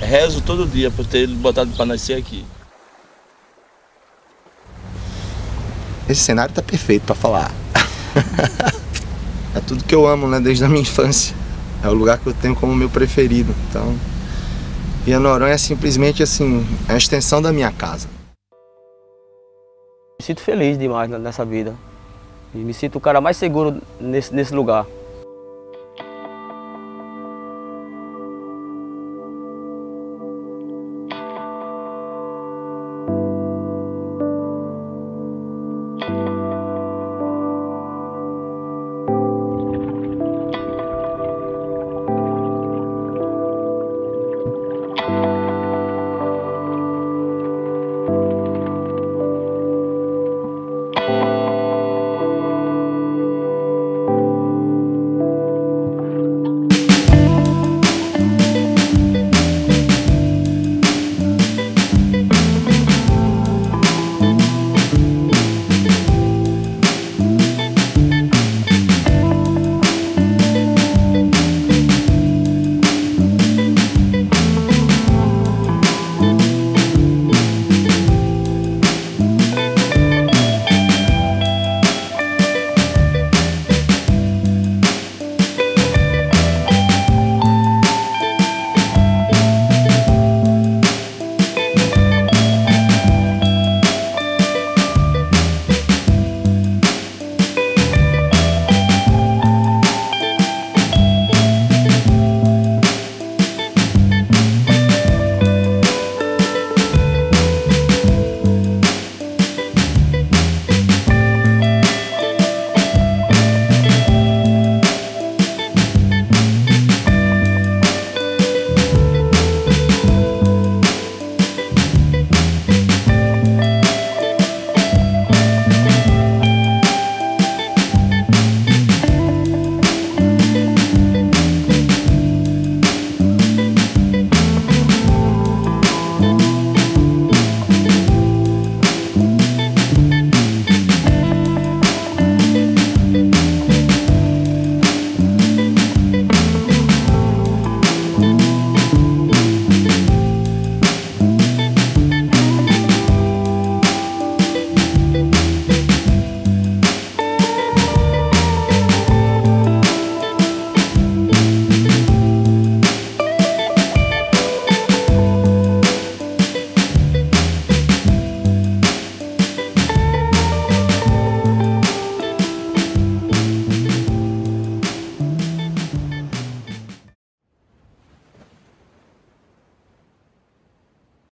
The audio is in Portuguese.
rezo todo dia por ter ele botado para nascer aqui. Esse cenário tá perfeito para falar. é tudo que eu amo, né, desde a minha infância. É o lugar que eu tenho como meu preferido. Então, Via Noronha é simplesmente assim, é a extensão da minha casa. Me sinto feliz demais nessa vida. E me sinto o cara mais seguro nesse, nesse lugar.